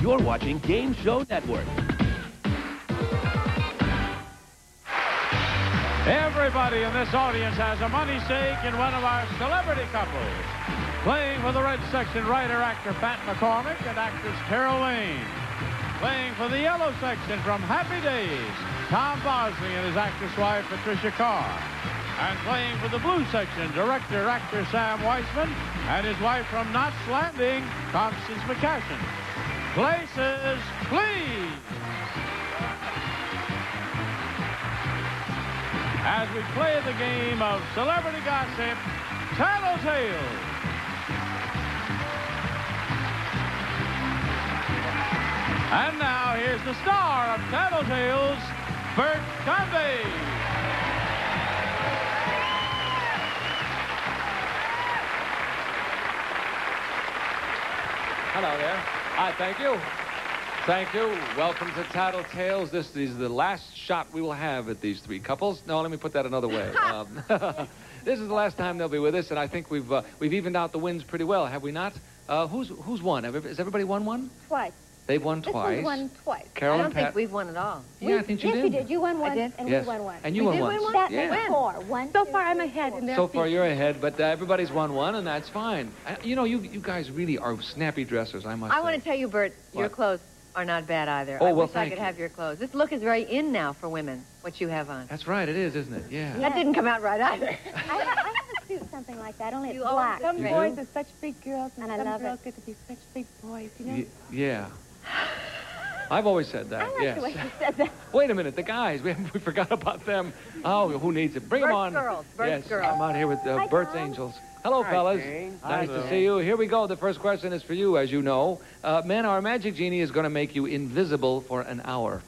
You're watching Game Show Network. Everybody in this audience has a money stake in one of our celebrity couples. Playing for the red section, writer actor Pat McCormick and actress Carol Wayne. Playing for the yellow section from Happy Days, Tom Bosley and his actress wife Patricia Carr. And playing for the blue section, director actor Sam Weisman and his wife from Knots Landing, Constance McCashin. Places, please. As we play the game of celebrity gossip, Tattletales. And now here's the star of Tattletales, Bert Convy. Hi, thank you. Thank you. Welcome to Tattletales. This is the last shot we will have at these three couples. No, let me put that another way. Um, this is the last time they'll be with us, and I think we've uh, we've evened out the wins pretty well, have we not? Uh, who's who's won? Have, has everybody won one? Twice. They've won This twice. one won twice. Carol I don't and think we've won at all. Yeah, I think you yes, did. you did. You won one, did? and Yes. we won one. And you We won did one. win one? That Yeah. makes four. One. So two, far, I'm ahead four. in their So far, you're ahead, but uh, everybody's won one, and that's fine. Uh, you know, you you guys really are snappy dressers, I must I say. want to tell you, Bert, your clothes are not bad either. Oh, I well, wish I could you. have your clothes. This look is very in now for women, what you have on. That's right, it is, isn't it? Yeah. That didn't come out right either. I, have a suit, something like that, only it's You always black. Some You boys do? are such big girls, and, And I some love girls it. get to be such big boys, you know? Y- yeah. I've always said that. I that, like yes. the way you said that. Wait a minute, the guys. We, we forgot about them. Oh, who needs it? Bring them Bert's on. girls, Bert's yes, girls. I'm out here with uh, Hi, Bert's Tom. Angels. Hello, fellas. Nice to see you. Here we go. The first question is for you, as you know. Uh, men, our magic genie is going to make you invisible for an hour.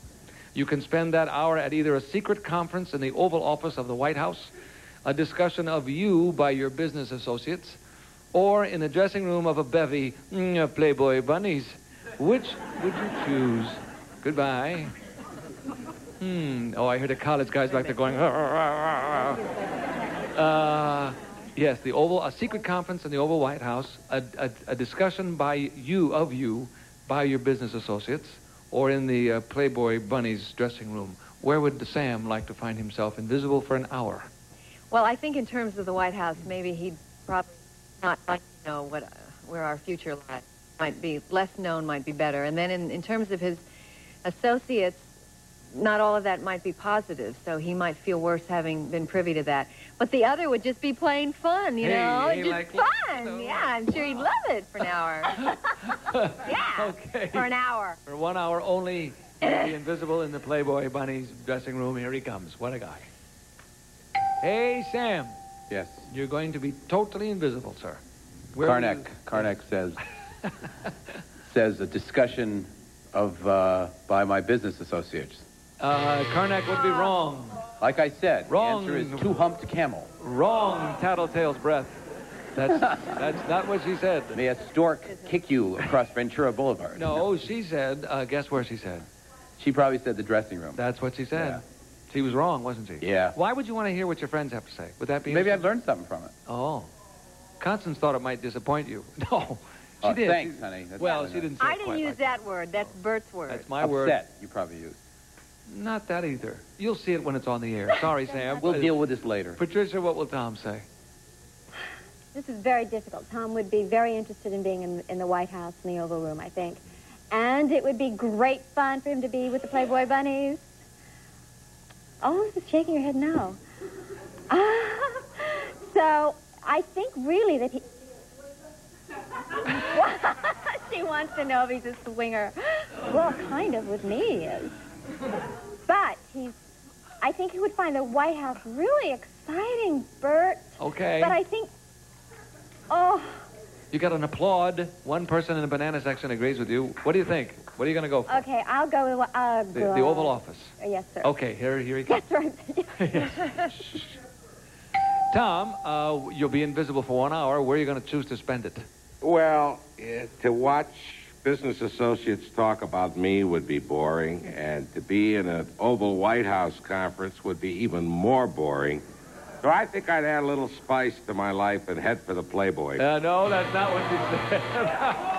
You can spend that hour at either a secret conference in the Oval Office of the White House, a discussion of you by your business associates, or in the dressing room of a bevy mm, of Playboy bunnies. Which would you choose? Goodbye. Hmm. Oh, I heard the college guys back there going. Uh, yes, the Oval, a secret conference in the Oval White House, a, a, a discussion by you, of you, by your business associates, or in the uh, Playboy Bunny's dressing room. Where would Sam like to find himself invisible for an hour? Well, I think in terms of the White House, maybe he'd probably not like to know what, uh, where our future lies. Might be less known, might be better. And then in, in terms of his associates, not all of that might be positive, so he might feel worse having been privy to that. But the other would just be plain fun, you Hey, know? hey, just like- fun. so- Yeah, I'm sure he'd love it for an hour. yeah, Okay. for an hour. For one hour only, he'll be invisible in the Playboy Bunny's dressing room. Here he comes. What a guy. Hey, Sam. Yes. You're going to be totally invisible, sir. Where will Karnak. you- Karnak says says a discussion of uh, by my business associates. Uh, Karnak would be wrong. Like I said, Wrong. the answer is two-humped camel. Wrong, Tattletale's breath. That's that's not what she said. May a stork kick you across Ventura Boulevard. No, she said. Uh, guess where she said? She probably said the dressing room. That's what she said. Yeah. She was wrong, wasn't she? Yeah. Why would you want to hear what your friends have to say? Would that be? Maybe I've learned something from it. Oh, Constance thought it might disappoint you. No, she Oh, did. thanks, honey. That's well, she didn't say I didn't quite use like that word. That's Bert's word. That's my Upset, word. you probably used. Not that either. You'll see it when it's on the air. Sorry, Sam. We'll Uh, deal with this later. Patricia, what will Tom say? This is very difficult. Tom would be very interested in being in, in the White House in the Oval Room, I think. And it would be great fun for him to be with the Playboy Bunnies. Oh, this is shaking your head no. so I think really that he... she wants to know if he's a swinger. Well, kind of with me he is. But he's... I think he would find the White House really exciting, Bert. Okay. But I think... Oh... You got an applaud. One person in the banana section agrees with you. What do you think? What are you going to go for? Okay, I'll go with uh, The, the Oval Office. Yes, sir. Okay, here, here he comes. That's right. Tom, uh, you'll be invisible for one hour. Where are you going to choose to spend it? Well, eh, to watch business associates talk about me would be boring, and to be in an Oval White House conference would be even more boring. So I think I'd add a little spice to my life and head for the Playboy. Uh, no, that's not what she said.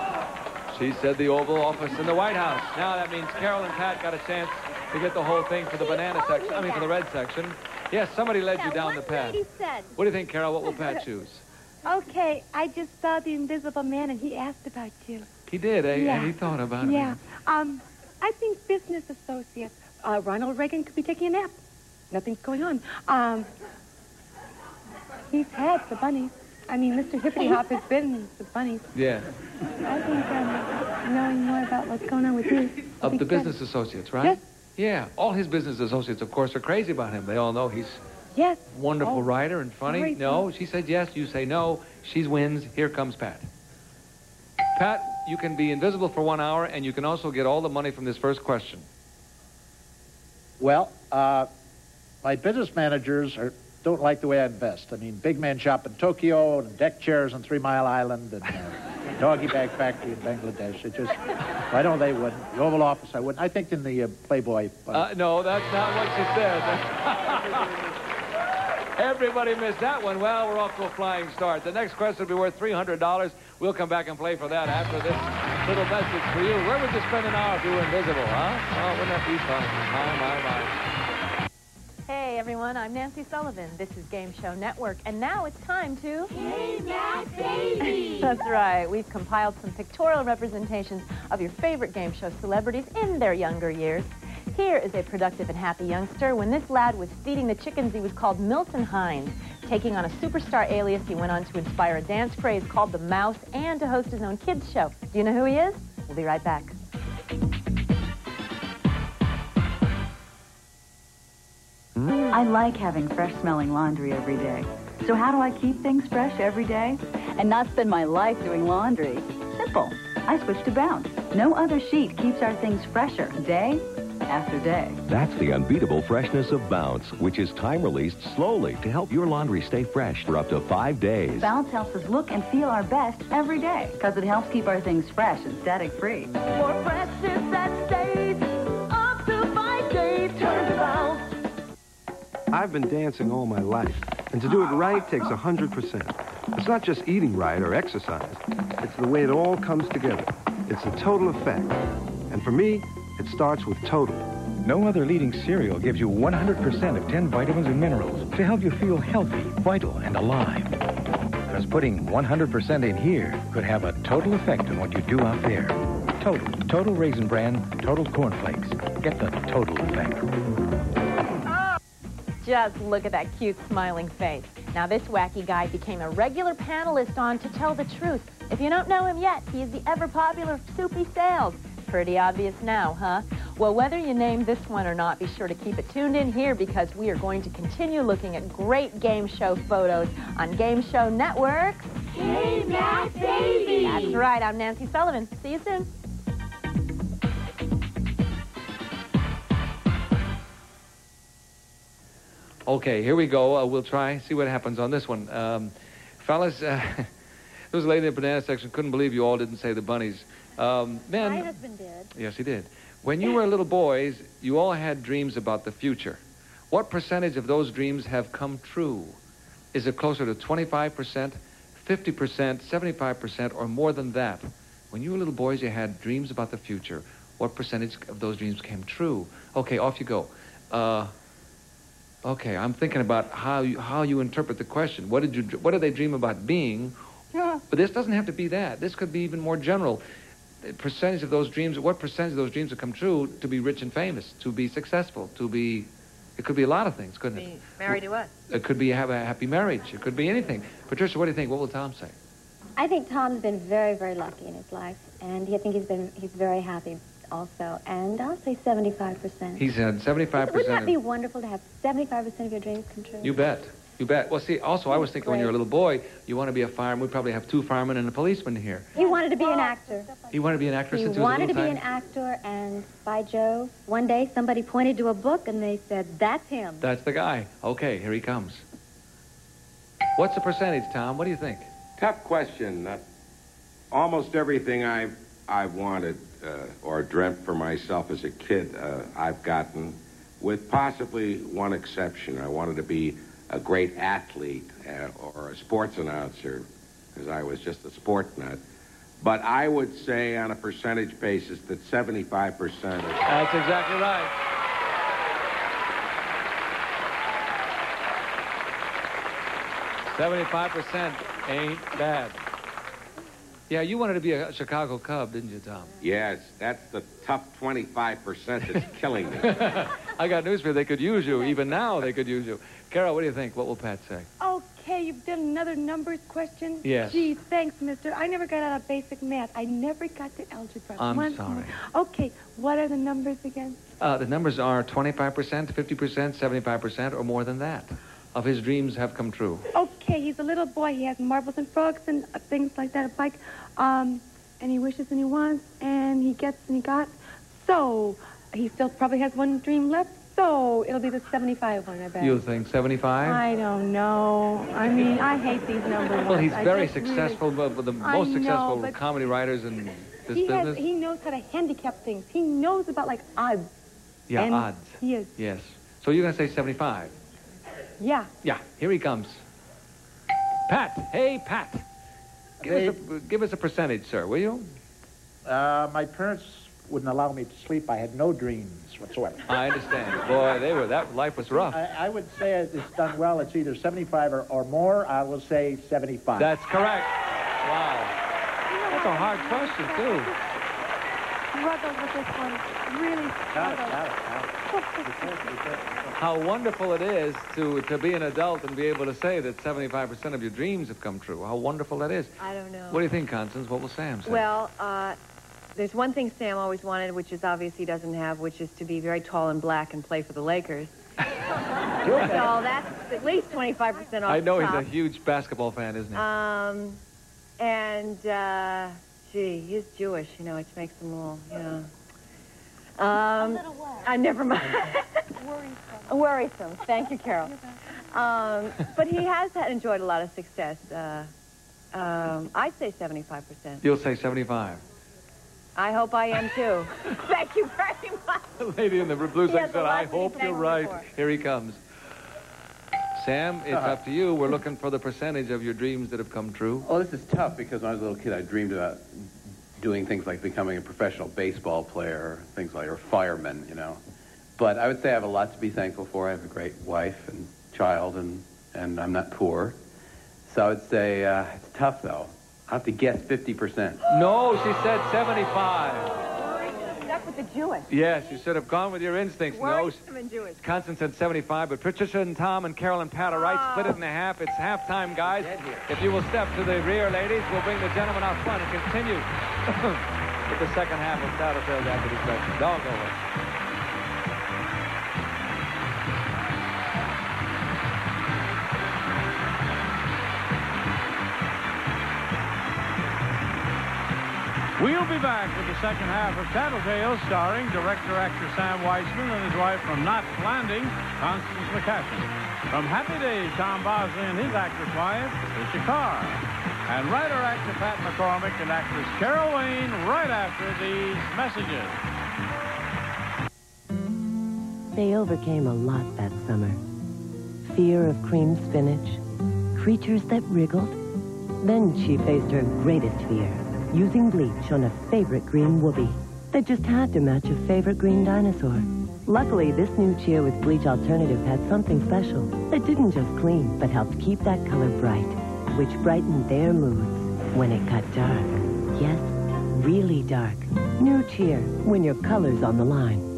She said the Oval Office in the White House. Now that means Carol and Pat got a chance to get the whole thing for the banana section. I mean, for the red section. Yes, somebody led you down the path. What do you think, Carol? What will Pat choose? Okay, I just saw the Invisible Man, and he asked about you. He did, eh? Yeah. And he thought about it. Yeah. Um, I think business associates. Uh, Ronald Reagan could be taking a nap. Nothing's going on. Um, he's had the bunnies. I mean, Mr. Hippity Hop has been the bunnies. Yeah. I think um, knowing more about what's going on with you. Of the business associates, right? Yes. Yeah. All his business associates, of course, are crazy about him. They all know he's Yes. wonderful Oh, writer and funny. very No, she said yes. You say no. She wins. Here comes Pat. Pat, you can be invisible for one hour, and you can also get all the money from this first question. Well, uh, my business managers are, don't like the way I invest. I mean, big man shop in Tokyo and deck chairs on Three Mile Island and uh, doggy bag factory in Bangladesh. It just, I know they wouldn't. The Oval Office, I wouldn't. I think in the uh, Playboy. Uh, Uh, no, that's not what she said. Everybody missed that one. Well, we're off to a flying start. The next question will be worth $300. We'll come back and play for that after this little message for you. Where would you spend an hour if you were invisible, huh? Oh, wouldn't that be fun? My, my, my. Hey everyone, I'm Nancy Sullivan. This is Game Show Network, and now it's time to. Hey, Matt Baby! That's right. We've compiled some pictorial representations of your favorite game show celebrities in their younger years. Here is a productive and happy youngster. When this lad was feeding the chickens, he was called Milton Hines. Taking on a superstar alias, he went on to inspire a dance craze called the Mouse and to host his own kids show. Do you know who he is? We'll be right back. I like having fresh-smelling laundry every day. So how do I keep things fresh every day? And not spend my life doing laundry? Simple. I switch to Bounce. No other sheet keeps our things fresher day after day. That's the unbeatable freshness of Bounce, which is time-released slowly to help your laundry stay fresh for up to five days. Bounce helps us look and feel our best every day because it helps keep our things fresh and static-free. For freshness that stays up to five days, turn to Bounce. I've been dancing all my life, and to do it right takes 100%. It's not just eating right or exercise. It's the way it all comes together. It's the total effect. And for me, it starts with Total. No other leading cereal gives you 100% of 10 vitamins and minerals to help you feel healthy, vital, and alive. Because putting 100% in here could have a total effect on what you do out there. Total, Total Raisin Bran, Total Cornflakes. Get the total effect. Just look at that cute smiling face. Now this wacky guy became a regular panelist on To Tell the Truth. If you don't know him yet, he is the ever popular Soupy Sales. Pretty obvious now, huh? Well, whether you name this one or not, be sure to keep it tuned in here because we are going to continue looking at great game show photos on Game Show Network. Hey, Matt Baby! That's right, I'm Nancy Sullivan. See you soon. Okay, here we go. Uh, we'll try, see what happens on this one. Um, fellas, uh, there was a lady in the banana section, couldn't believe you all didn't say the bunnies. Um, men, My husband did. Yes, he did. When you were little boys, you all had dreams about the future. What percentage of those dreams have come true? Is it closer to 25%, 50%, 75%, or more than that? When you were little boys, you had dreams about the future. What percentage of those dreams came true? Okay, off you go. Uh, okay, I'm thinking about how you, how you interpret the question. What did you what did they dream about being? Yeah. But this doesn't have to be that. This could be even more general. The percentage of those dreams, what percentage of those dreams have come true to be rich and famous, to be successful, to be, it could be a lot of things, couldn't it? Married to what? It could be have a happy marriage. It could be anything. Patricia, what do you think? What will Tom say? I think Tom's been very, very lucky in his life, and I think he's been he's very happy also. And I'll say 75%. He said 75%. Wouldn't that be wonderful to have 75% of your dreams come true? You bet. You bet. Well, see, also, I was thinking when you were a little boy, you want to be a fireman. We probably have two firemen and a policeman here. He wanted to be an actor. He wanted to be an actor He since he was a wanted to little be an actor, and by Jove, one day somebody pointed to a book and they said, "That's him." That's the guy. Okay, here he comes. What's the percentage, Tom? What do you think? Tough question. Uh, almost everything I've, I've wanted uh, or dreamt for myself as a kid, uh, I've gotten, with possibly one exception. I wanted to be a great athlete uh, or a sports announcer because I was just a sport nut. But I would say on a percentage basis that 75% is... That's exactly right. Seventy-five percent ain't bad. Yeah, you wanted to be a Chicago Cub, didn't you, Tom? Yes, that's the tough 25% that's killing me. I got news for you. They could use you. Even now, they could use you. Carol, what do you think? What will Pat say? Okay, you've done another numbers question? Yes. Gee, thanks, mister. I never got out of basic math. I never got to algebra. I'm Once sorry. more. Okay, what are the numbers again? Uh, the numbers are 25%, 50%, 75%, or more than that of his dreams have come true. Okay, he's a little boy. He has marbles and frogs and uh, things like that, a bike. Um, and he wishes and he wants, and he gets and he got. So, he still probably has one dream left. So, it'll be the 75 one, I bet. You think 75? I don't know. I mean, I hate these numbers. Well, he's I very just really- successful, but the most know, successful comedy writers in this he business. has, he knows how to handicap things. He knows about like odds. yeah, and odds. He is. Yes. So you're going to say 75? Yeah. Yeah, here he comes. Pat. Hey, Pat. Give, us, a, give us a percentage, sir, will you? Uh, my parents wouldn't allow me to sleep. I had no dreams whatsoever. I understand. Boy, they were that life was rough. I, I would say it's done well. It's either 75 or, or more. I will say 75. That's correct. Wow. That's a hard question, too. Struggled with this one. Really struggled. How wonderful it is to, to be an adult and be able to say that 75% of your dreams have come true. How wonderful that is. I don't know. What do you think, Constance? What will Sam say? Well, uh, there's one thing Sam always wanted, which is obvious he doesn't have, which is to be very tall and black and play for the Lakers. so that's at least 25% off I know he's a huge basketball fan, isn't he? Um, and, uh, gee, he's Jewish, you know, which makes him a little, you know. Um, I never mind. Worrisome. Worrisome. Thank you, Carol. Um, but he has had enjoyed a lot of success. Uh, um, I say 75%. You'll say 75. I hope I am too. Thank you very much. The lady in the blue He section has a said, I hope you're right. for. Here he comes. Sam, it's Uh-huh. up to you. We're looking for the percentage of your dreams that have come true. Oh, this is tough because when I was a little kid, I dreamed about doing things like becoming a professional baseball player, things like, or fireman, you know. But I would say I have a lot to be thankful for. I have a great wife and child, and, and I'm not poor. So I would say uh, it's tough, though. I have to guess 50%. No, she said 75. Stuck with the Jewish. Yes, you should have gone with your instincts. No, Worrisome and Jewish. Constance said 75, but Patricia and Tom and Carol and Pat are right. Split it in half. It's halftime, guys. If you will step to the rear, ladies, we'll bring the gentlemen out front and continue with the second half of Tattletales after these questions. Don't go away. Be back with the second half of Tattletales, starring director-actor Sam Weisman and his wife from Knots Landing, Constance McCashin. From Happy Days, Tom Bosley and his actress wife, Tricia Carr. And writer-actor Pat McCormick and actress Carol Wayne right after these messages. They overcame a lot that summer. Fear of cream spinach, creatures that wriggled. Then she faced her greatest fear, using bleach on a favorite green whoopee that just had to match a favorite green dinosaur. Luckily, this new cheer with bleach alternative had something special that didn't just clean, but helped keep that color bright, which brightened their moods when it got dark. Yes, really dark. New cheer, when your color's on the line.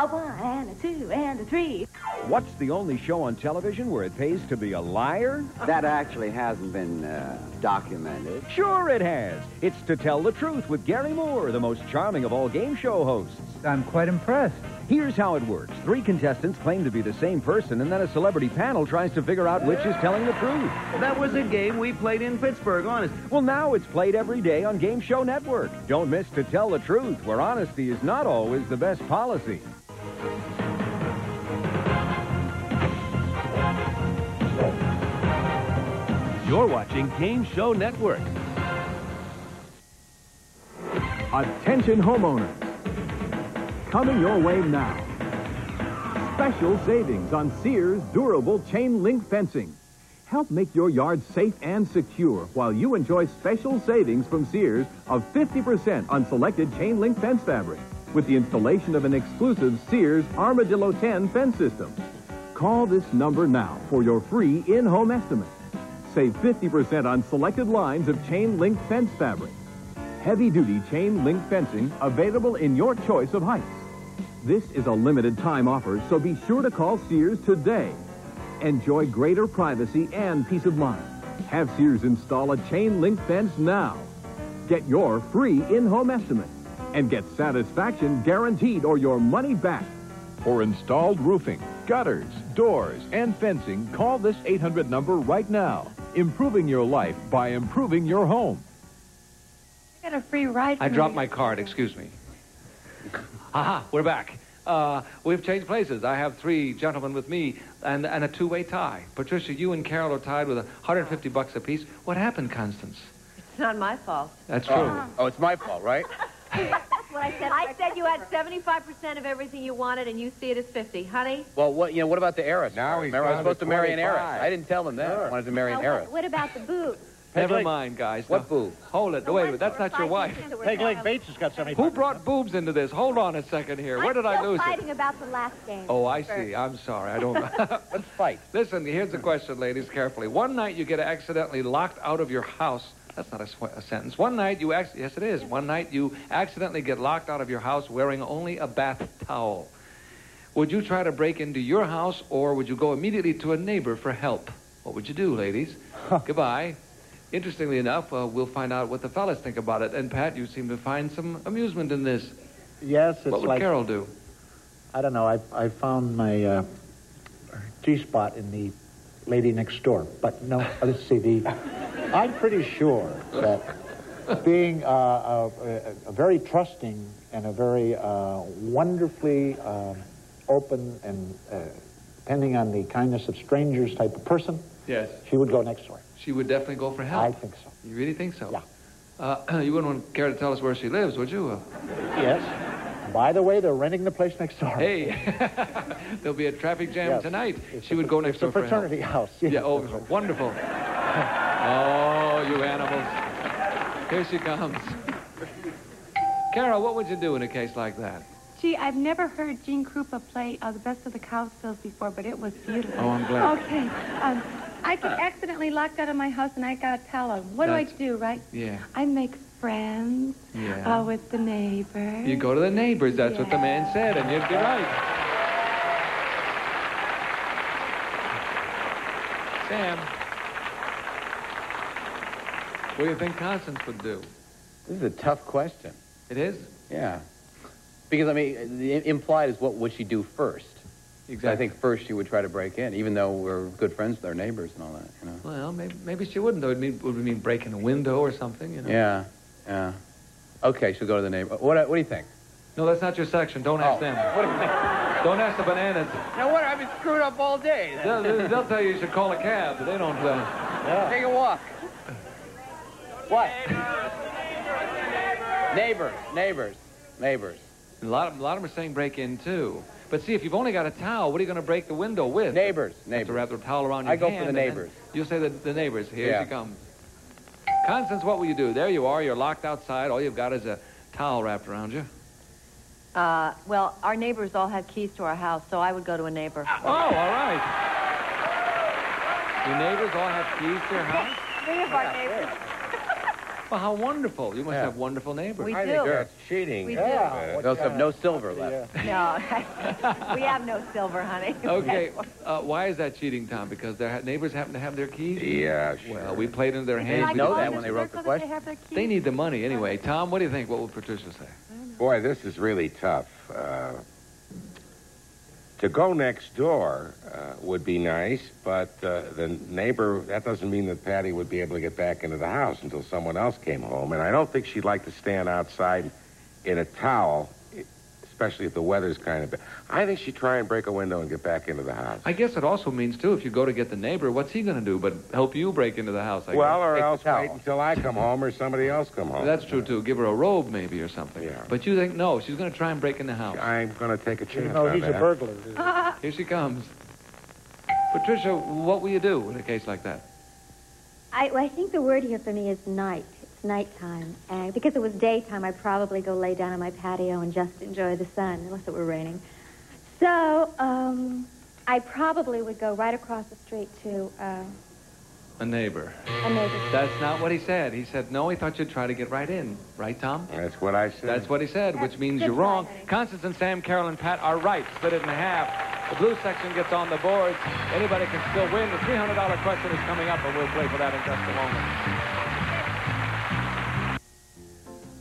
A one and a two and a three. What's the only show on television where it pays to be a liar? That actually hasn't been uh, documented. Sure it has. It's To Tell the Truth with Garry Moore, the most charming of all game show hosts. I'm quite impressed. Here's how it works. Three contestants claim to be the same person, and then a celebrity panel tries to figure out which is telling the truth. That was a game we played in Pittsburgh, honest. Well, now it's played every day on Game Show Network. Don't miss To Tell the Truth, where honesty is not always the best policy. You're watching Game Show Network. Attention homeowners. Coming your way now. Special savings on Sears durable chain link fencing. Help make your yard safe and secure while you enjoy special savings from Sears of 50% on selected chain link fence fabric with the installation of an exclusive Sears Armadillo 10 fence system. Call this number now for your free in-home estimate. Save 50% on selected lines of chain link fence fabric. Heavy-duty chain link fencing available in your choice of heights. This is a limited time offer, so be sure to call Sears today. Enjoy greater privacy and peace of mind. Have Sears install a chain link fence now. Get your free in-home estimate and get satisfaction guaranteed or your money back. For installed roofing, gutters, doors, and fencing, call this 800 number right now. Improving your life by improving your home. I got a free ride. I dropped you. my card. Excuse me. Aha, we're back. Uh, we've changed places. I have three gentlemen with me and, and a two-way tie. Patricia, you and Carol are tied with 150 bucks apiece. What happened, Constance? It's not my fault. That's true. Oh, oh, it's my fault, right? That's what I said. I said you had 75% of everything you wanted, and you see it as 50. Honey? Well, what you know? What about the heiress? Now he's Remember, I was down supposed to to marry an heiress. 25. I didn't tell them that. I wanted to marry an Now, heiress. what, what about the boobs? Never Peg- mind, guys. What No. boob? Hold it. Wait a minute. That's not your wife. Peg Leg Bates has got something. Who brought boobs into this? Hold on a second here. Where I'm did I still lose fighting it? about the last game. Oh, I see. I'm sorry. I don't. Let's fight. Listen, here's the question, ladies, carefully. One night you get accidentally locked out of your house. That's not a, sw- a sentence. One night you ac- yes, it is. One night you accidentally get locked out of your house wearing only a bath towel. Would you try to break into your house, or would you go immediately to a neighbor for help? What would you do, ladies? Goodbye. Interestingly enough, uh, we'll find out what the fellas think about it. And Pat, you seem to find some amusement in this. Yes, it's what would like Carol do? I don't know. I I found my uh, G spot in the lady next door, but no. Let's see. The I'm pretty sure that being uh, a, a, a very trusting and a very uh, wonderfully um open and uh, depending on the kindness of strangers type of person, Yes. she would go next door. She would definitely go for help. I think so. You really think so? Yeah. Uh, you wouldn't care to tell us where she lives, would you? Uh, Yes. By the way, they're renting the place next door. hey, there'll be a traffic jam Yes. tonight. It's she a- would go next it's a door for help. fraternity house. Yes. Yeah, oh, wonderful. oh, you animals. Here she comes. Carol, what would you do in a case like that? Gee, I've never heard Gene Krupa play uh, the best of the Cowsills before, but it was beautiful. Oh, I'm glad. Okay. Um, I get accidentally locked out of my house and I got to tell them. What That's- do I do, right? Yeah. I make friends Yeah. uh, with the neighbors. You go to the neighbors. That's what the man said, and you'd be right. Sam, what do you think Constance would do? This is a tough question. It is? Yeah. Because, I mean, the implied is what would she do first? Exactly. I think first she would try to break in, even though we're good friends with our neighbors and all that, you know? Well, maybe, maybe she wouldn't, though. It mean, would mean breaking a window or something, you know? Yeah, yeah. Okay, she'll go to the neighbor. What, what do you think? No, that's not your section. Don't ask Oh. them. What do you think? Don't ask the bananas. Now, what? I've been screwed up all day. They'll, they'll they'll tell you you should call a cab, but they don't. Uh, Take a walk. What? Neighbors, neighbors, neighbors. a lot of a lot of them are saying break in too. But see, if you've only got a towel, what are you going to break the window with? Neighbors, neighbors. have to wrap the towel around your I go for the neighbors. You'll say the, the neighbors. Here Yeah. she comes. Constance, what will you do? There you are. You're locked outside. All you've got is a towel wrapped around you. Uh, well, our neighbors all have keys to our house, so I would go to a neighbor. Oh, all right. Your neighbors all have keys to your house? Three of our neighbors. Well, how wonderful. You must Yeah. have wonderful neighbors. We I do. think that's cheating. We Uh, We also have no silver left. No, we have no silver, honey. Okay, uh, why is that cheating, Tom? Because their ha- neighbors happen to have their keys? Yeah, sure. Well, we played into their hands. didn't know that when they wrote the So they question. have their keys. They need the money anyway. Tom, what do you think? What will Patricia say? Boy, this is really tough. Uh, to go next door uh, would be nice, but uh, the neighbor, that doesn't mean that Patty would be able to get back into the house until someone else came home. And I don't think she'd like to stand outside in a towel, especially if the weather's kind of bad. I think she'd try and break a window and get back into the house. I guess it also means, too, if you go to get the neighbor, what's he going to do but help you break into the house, I well, or Take else towel. wait until I come home or somebody else come home. That's true, too. Give her a robe, maybe, or something. Yeah. But you think, no, she's going to try and break in the house. I'm going to take a chance Even though on he's a that. burglar. Here she comes. Patricia, what will you do in a case like that? I, well, I think the word here for me is night. It's nighttime. And because it was daytime, I'd probably go lay down on my patio and just enjoy the sun, unless it were raining. So, um, I probably would go right across the street to uh, A neighbor. a neighbor's. That's not what he said. He said, no, he thought you'd try to get right in. Right, Tom? That's what I said. That's what he said, which means you're wrong. honey. Constance and Sam, Carol and Pat are right. Split it in half. The blue section gets on the boards. Anybody can still win. The $300 question is coming up, and we'll play for that in just a moment.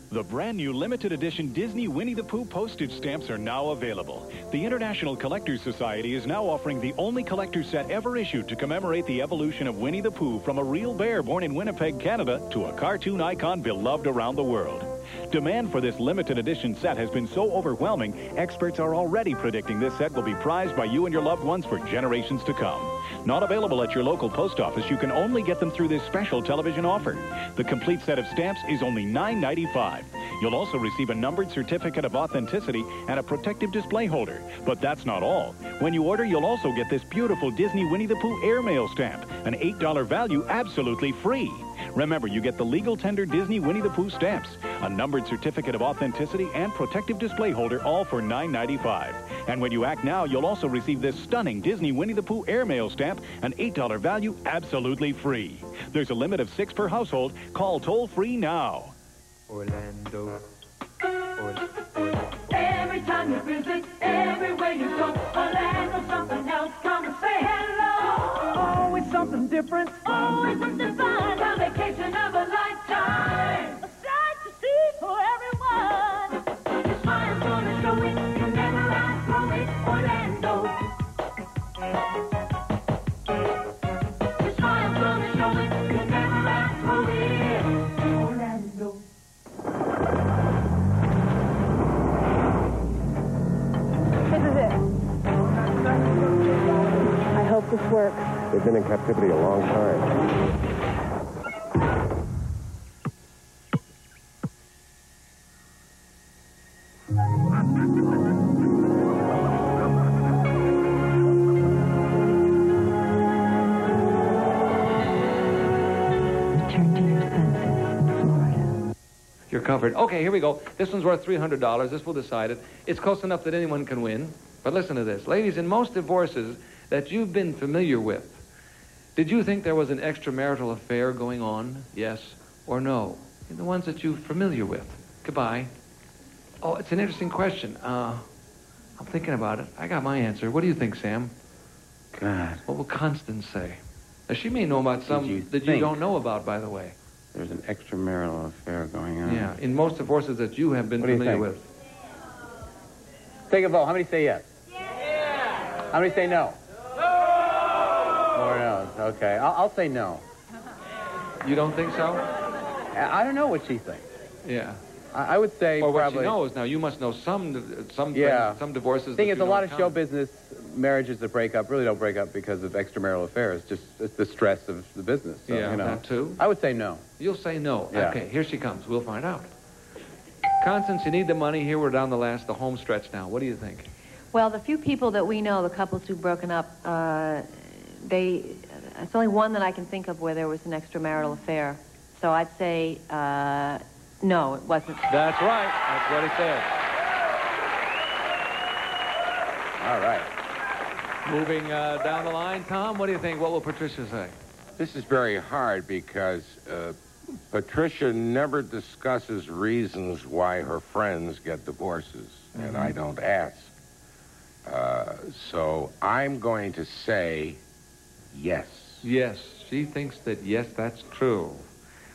The brand new limited edition Disney Winnie the Pooh postage stamps are now available. The International Collectors Society is now offering the only collector set ever issued to commemorate the evolution of Winnie the Pooh from a real bear born in Winnipeg, Canada, to a cartoon icon beloved around the world. Demand for this limited edition set has been so overwhelming, experts are already predicting this set will be prized by you and your loved ones for generations to come. Not available at your local post office, you can only get them through this special television offer. The complete set of stamps is only $9.95. You'll also receive a numbered certificate of authenticity and a protective display holder. But that's not all. When you order, you'll also get this beautiful Disney Winnie the Pooh airmail stamp, an $8 value absolutely free. Remember, you get the legal tender Disney Winnie the Pooh stamps, a numbered certificate of authenticity, and protective display holder, all for $9.95. And when you act now, you'll also receive this stunning Disney Winnie the Pooh airmail stamp, an $8 value, absolutely free. There's a limit of six per household. Call toll free now. Orlando. Every time you visit, everywhere you go, Orlando, something else, come and say hello. Always something different, always something fun. Hope this works. They've been in captivity a long time. Return to your senses Florida. You're covered. Okay, here we go. This one's worth $300. This will decide it. It's close enough that anyone can win. But listen to this. Ladies, in most divorces that you've been familiar with, did you think there was an extramarital affair going on? Yes or no? In the ones that you're familiar with. Goodbye. Oh, it's an interesting question. Uh, I'm thinking about it. I got my answer. What do you think, Sam? God. What will Constance say? Now, she may know about some you that you don't know about, by the way. There's an extramarital affair going on. Yeah, in most divorces that you have been What do you familiar think? with. Take a vote. How many say yes? Yeah. How many say no? More no's. Okay. I'll, I'll say no. You don't think so? I I don't know what she thinks. Yeah. I, I would say Or what probably. she knows. Now, you must know some some Yeah. some divorces. thing that is, you a lot don't of show count. business marriages that break up really don't break up because of extramarital affairs. Just it's the stress of the business. So, Yeah, you know. that too. I would say no. You'll say no. Yeah. Okay, here she comes. We'll find out. Constance, you need the money. Here we're down the last, the home stretch now. What do you think? Well, the few people that we know, the couples who've broken up, uh, they, it's only one that I can think of where there was an extramarital affair. So I'd say, uh, no, it wasn't. That's right. That's what he said. All right. Moving uh, down the line, Tom, what do you think? What will Patricia say? This is very hard because uh, Patricia never discusses reasons why her friends get divorces, and I don't ask. Uh, so I'm going to say yes. Yes, she thinks that yes, that's true.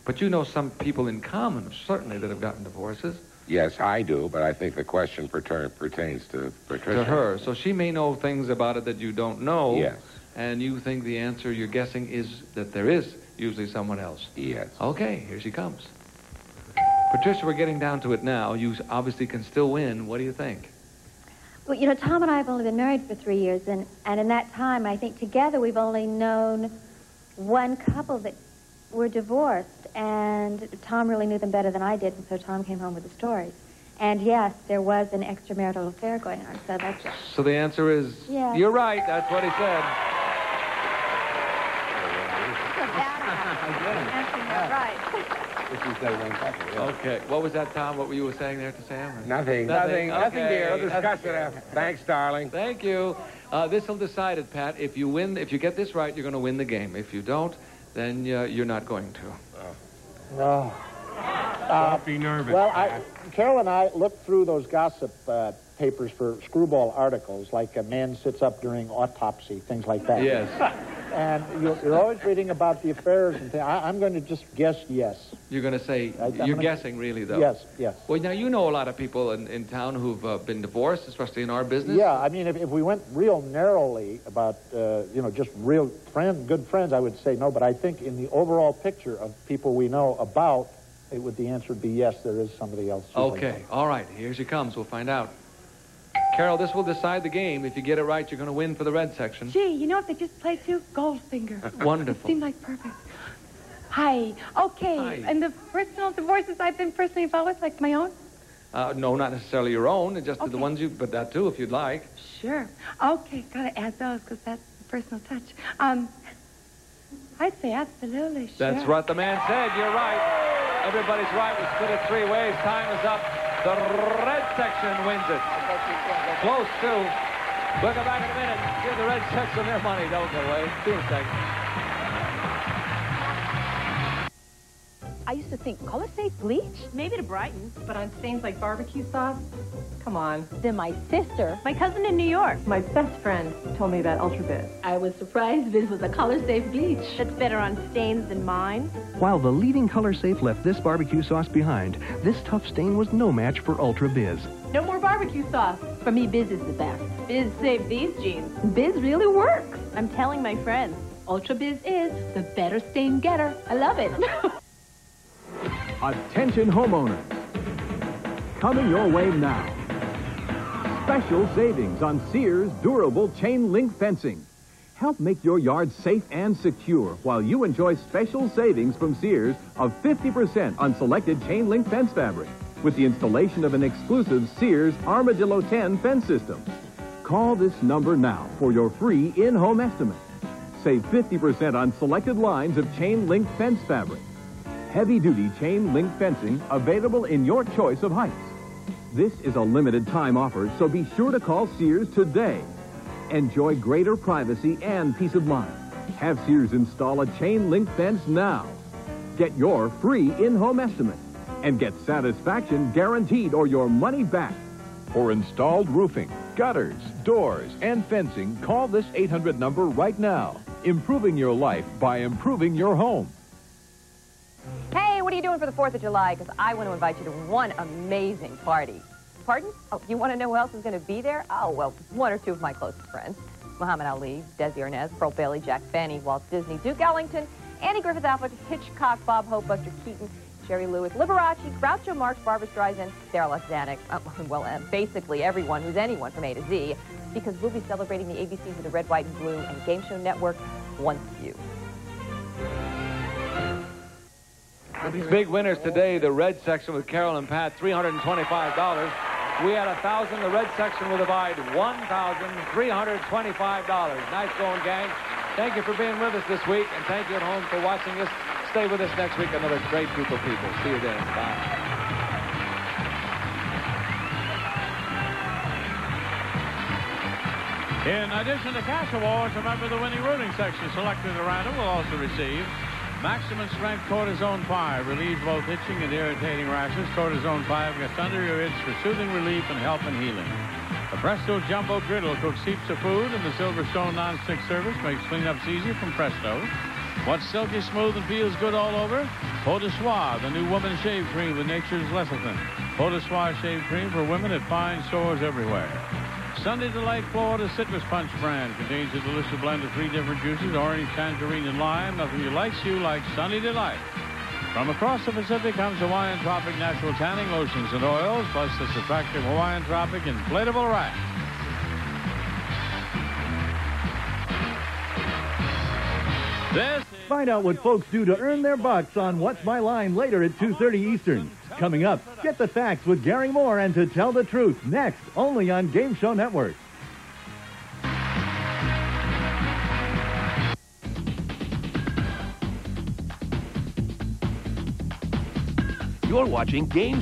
But you know some people in common, certainly, that have gotten divorces. Yes, I do, but I think the question pertain- pertains to Patricia. to her. So she may know things about it that you don't know. Yes. And you think the answer you're guessing is that there is usually someone else. Yes. Okay, here she comes. Patricia, we're getting down to it now. You obviously can still win. What do you think? Well, you know, Tom and I have only been married for three years, and, and in that time, I think together we've only known one couple that were divorced, and Tom really knew them better than I did, and so Tom came home with the stories. And yes, there was an extramarital affair going on, so that's. It. So the answer is. Yeah. You're right. That's what he said. so that, right. If you say one couple, yeah. Okay. What was that, Tom? What were you were saying there to Sam? Nothing, nothing, nothing, dear. We'll discuss it after. Thanks, darling. Thank you. Uh, this will decide it, Pat. If you win, if you get this right, you're going to win the game. If you don't, then uh, you're not going to. No. Don't be nervous. Well, I, Carol and I looked through those gossip uh, papers for screwball articles, like a man sits up during autopsy, things like that. Yes. And you're, you're always reading about the affairs and things. I, I'm going to just guess yes. You're going to say I- you're gonna- guessing, really, though. Yes, yes. Well, now you know a lot of people in, in town who've uh, been divorced, especially in our business. Yeah, I mean, if, if we went real narrowly about, uh, you know, just real friend, good friends, I would say no. But I think in the overall picture of people we know about, it would the answer would be yes. There is somebody else. Okay. All right. Here she comes. We'll find out. Carol, this will decide the game. If you get it right, you're going to win for the red section. Gee, you know what they just played to? Goldfinger. That's wonderful. Seemed like perfect. Hi. Okay. Hi. And the personal divorces I've been personally involved with, like my own? Uh, no, not necessarily your own, just the ones you, but that too, if you'd like. Sure. Okay, gotta add those because that's a personal touch. Um, I'd say absolutely sure. That's what the man said. You're right. Everybody's right. We split it three ways. Time is up. The red section wins it. Close, too. We'll come back in a minute. Give the red section their money. Don't go away. See you in a second. I used to think color safe bleach? Maybe to brighten. But on stains like barbecue sauce? Come on. Then my sister, My cousin in New York, my best friend, told me about UltraBiz. I was surprised this was a color safe bleach. That's better on stains than mine. While the leading color safe left this barbecue sauce behind, this tough stain was no match for Ultra Biz. No more barbecue sauce. For me, Biz is the best. Biz saved these jeans. Biz really works. I'm telling my friends. Ultra Biz is the better stain getter. I love it. Attention homeowners. Coming your way now. Special savings on Sears durable chain link fencing. Help make your yard safe and secure while you enjoy special savings from Sears of 50% on selected chain link fence fabric with the installation of an exclusive Sears Armadillo 10 fence system. Call this number now for your free in-home estimate. Save 50% on selected lines of chain link fence fabric. Heavy-duty chain link fencing available in your choice of heights. This is a limited time offer, so be sure to call Sears today. Enjoy greater privacy and peace of mind. Have Sears install a chain link fence now. Get your free in-home estimate and get satisfaction guaranteed or your money back. For installed roofing, gutters, doors, and fencing, call this 800 number right now. Improving your life by improving your home. Hey, what are you doing for the 4th of July? Because I want to invite you to one amazing party. Pardon? Oh, you want to know who else is going to be there? Oh, well, one or two of my closest friends. Muhammad Ali, Desi Arnaz, Pearl Bailey, Jack Benny, Walt Disney, Duke Ellington, Andy Griffith Alfred, Hitchcock, Bob Hope, Buster Keaton, Jerry Lewis, Liberace, Groucho Marx, Barbra Streisand, Darryl. Zanuck, uh, well, uh, basically everyone who's anyone from A to Z, because we'll be celebrating the ABCs of the Red, White, and Blue and Game Show Network once you. Big winners today, the red section with Carol and Pat, $325. We had a 1000 The red section will divide $1,325. Nice going, gang. Thank you for being with us this week, and thank you at home for watching us. Stay with us next week, another great group of people. See you then. Bye. In addition to cash awards, remember the winning rooting section selected at random will also receive Maximum Strength Cortisone 5 relieves both itching and irritating rashes. Cortisone 5 gets under your itch for soothing relief and help in healing. The Presto Jumbo Griddle cooks heaps of food, and the Silverstone non-stick service makes cleanups easier from Presto. What's silky smooth and feels good all over? Eau de Soie, the new woman shave cream with nature's lecithin. Eau de Soie shave cream for women at fine stores everywhere. Sunny Delight Florida Citrus Punch brand contains a delicious blend of three different juices, orange, tangerine, and lime. Nothing likes you like Sunny Delight. From across the Pacific comes Hawaiian Tropic natural tanning lotions and oils, plus this attractive Hawaiian Tropic inflatable rack. This Find out what folks do to earn their bucks on What's My Line later at 2.30 Eastern. Coming up, get the facts with Garry Moore and To Tell the Truth next, only on Game Show Network. You're watching Game